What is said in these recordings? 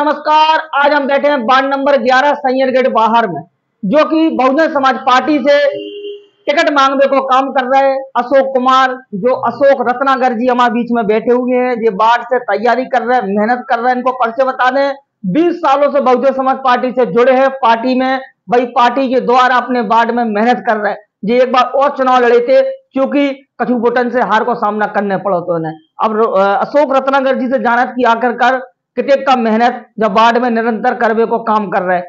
नमस्कार, आज हम बैठे हैं वार्ड नंबर 11 सैयर गेट बाहर में, जो कि बहुजन समाज पार्टी से टिकट मांगने को काम कर रहे हैं। अशोक कुमार, जो अशोक रत्नागर जी हमारे बीच में बैठे हुए हैं, ये वार्ड से तैयारी कर रहे हैं, मेहनत कर रहे हैं, इनको परिचय बता दें बीस सालों से बहुजन समाज पार्टी से जुड़े हैं, पार्टी में। भाई, पार्टी के द्वारा अपने वार्ड में मेहनत कर रहे हैं। ये एक बार और चुनाव लड़े थे, क्योंकि कछु बुटन से हार को सामना करने पड़ो तो उन्हें। अब अशोक रत्नागर जी से जानत की आकर कर कितने का मेहनत जब वार्ड में निरंतर करवे को काम कर रहे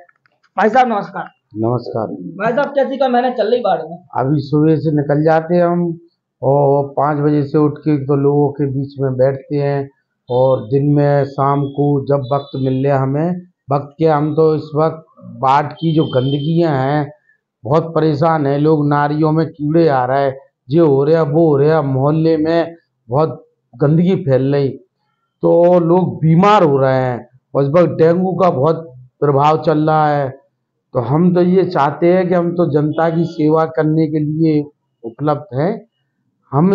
भाई साहब नमस्कार। नमस्कार। भाई साहब कैसी का मेहनत चल रही वार्ड में? अभी सुबह से निकल जाते हैं हम और पाँच बजे से उठ के तो लोगों के बीच में बैठते हैं और दिन में शाम को जब वक्त मिल रहा हमें वक्त के हम तो इस वक्त बाढ़ की जो गंदगियाँ हैं बहुत परेशान है। लोग नारियों में कीड़े आ रहे है जो हो रहा वो हो रहा मोहल्ले में बहुत गंदगी फैल रही। तो लोग बीमार हो रहे हैं। और इस वक्त डेंगू का बहुत प्रभाव चल रहा है। तो हम तो ये चाहते हैं कि हम तो जनता की सेवा करने के लिए उपलब्ध हैं। हम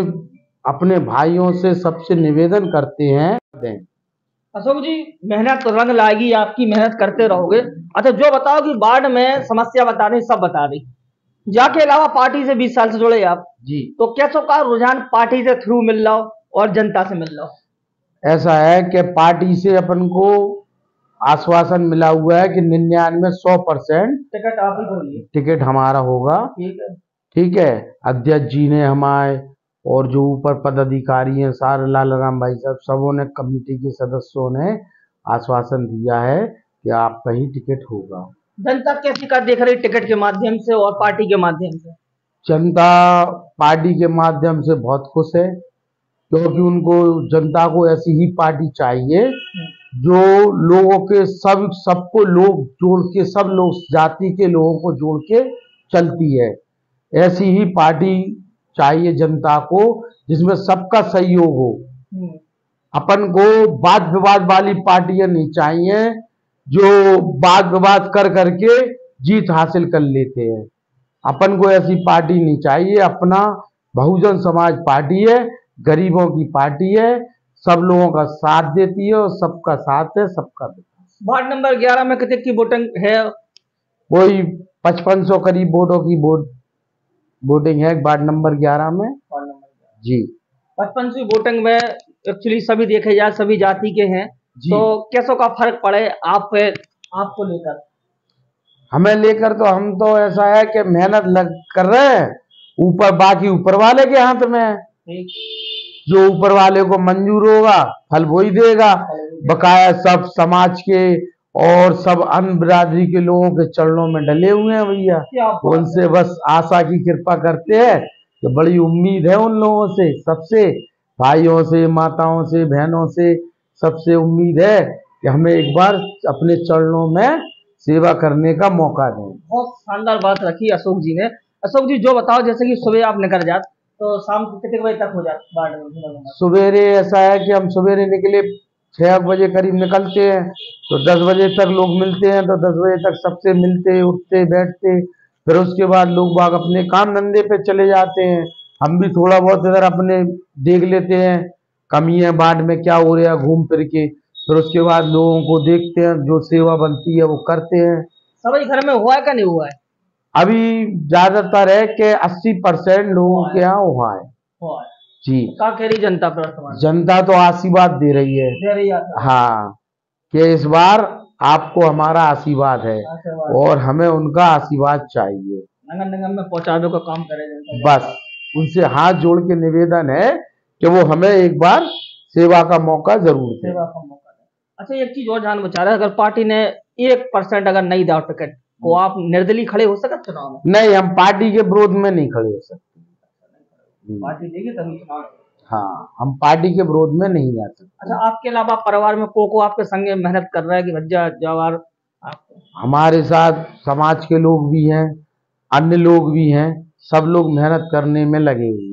अपने भाइयों से सबसे निवेदन करते हैं। अशोक जी मेहनत तो रंग लाएगी आपकी मेहनत करते रहोगे। अच्छा जो बताओ कि वार्ड में समस्या बता रही सब बता दी जाके अलावा पार्टी से बीस साल से जुड़े आप। जी। तो कैसो का रुझान पार्टी से थ्रू मिल रहा हो और जनता से मिल रहा हो? ऐसा है कि पार्टी से अपन को आश्वासन मिला हुआ है कि निन्यानवे सौ परसेंट टिकट आप ही टिकट हमारा होगा। ठीक है। ठीक है? अध्यक्ष जी ने हमारे और जो ऊपर पदाधिकारी हैं सारे लाल राम भाई साहब सबों ने कमेटी के सदस्यों ने आश्वासन दिया है कि आपका ही टिकट होगा। जनता कैसी का देख रही टिकट के माध्यम से और पार्टी के माध्यम से? जनता पार्टी के माध्यम से बहुत खुश है। क्योंकि उनको जनता को ऐसी ही पार्टी चाहिए जो लोगों के सब सबको लोग जोड़ के सब लोग जाति के लोगों को जोड़ के चलती है। ऐसी ही पार्टी चाहिए जनता को जिसमें सबका सहयोग हो। हम्म। अपन को वाद विवाद वाली पार्टियाँ नहीं चाहिए जो वाद विवाद कर करके जीत हासिल कर लेते हैं। अपन को ऐसी पार्टी नहीं चाहिए। अपना बहुजन समाज पार्टी है। गरीबों की पार्टी है सब लोगों का साथ देती है और सबका साथ है सबका विकास। वार्ड नंबर 11 में कितने की वोटिंग है? कोई पचपन सौ करीब वोटों की वोट वोटिंग है वार्ड नंबर ग्यारह में। जी। पचपन सौ वोटिंग में एक्चुअली सभी देखे जाए सभी जाति के हैं। तो कैसो का फ़र्क पड़े आप पे आपको लेकर? हमें लेकर तो हम तो ऐसा है कि मेहनत लग कर रहे हैं ऊपर बाकी ऊपर वाले के हाथ में है। जो ऊपर वाले को मंजूर होगा फल वो ही देगा। बकाया सब समाज के और सब अन्य बिरादरी के लोगों के चरणों में डले हुए हैं भैया। उनसे बस आशा की कृपा करते हैं कि बड़ी उम्मीद है उन लोगों से सबसे भाइयों से माताओं से बहनों से सबसे उम्मीद है कि हमें एक बार अपने चरणों में सेवा करने का मौका दें। बहुत शानदार बात रखी अशोक जी ने। अशोक जी जो बताओ जैसे कि सुबह आप निकल जाते तो शाम को कितने बजे तक हो जाते सवेरे ऐसा है कि हम सवेरे निकले छः बजे करीब निकलते हैं तो दस बजे तक लोग मिलते हैं तो दस बजे तक सबसे मिलते उठते बैठते फिर उसके बाद लोग बाग अपने काम धंधे पे चले जाते हैं। हम भी थोड़ा बहुत इधर अपने देख लेते हैं कमी है बाट में क्या हो रहा है घूम फिर के। फिर उसके बाद लोगों को देखते हैं जो सेवा बनती है वो करते हैं। सभी घर में हुआ है का नहीं हुआ है? अभी ज़्यादातर है कि अस्सी परसेंट लोगों के यहाँ हुआ है। जी। क्या कह रही जनता पर जनता तो आशीर्वाद दे रही है। दे रही हाँ। कि इस बार आपको हमारा आशीर्वाद है और हमें उनका आशीर्वाद चाहिए। नगर निगम में पहुँचाने का काम करे बस उनसे हाथ जोड़ के निवेदन है कि वो हमें एक बार सेवा का मौका ज़रूर दे। सेवा का मौका अच्छा एक चीज़ और जान बचा रहा है अगर पार्टी ने एक परसेंट अगर नहीं दिया टिकट तो आप निर्दलीय खड़े हो सकते चुनाव में। नहीं हम पार्टी के विरोध में नहीं खड़े हो सकते। हम्म, पार्टी देगी तभी चुनाव। हाँ हम पार्टी के विरोध में नहीं जा सकते। अच्छा आपके अलावा परिवार में को को आपके संगे मेहनत कर रहा है कि भज्जा जवाहर हमारे साथ समाज के लोग भी हैं अन्य लोग भी हैं सब लोग मेहनत करने में लगे हुए हैं।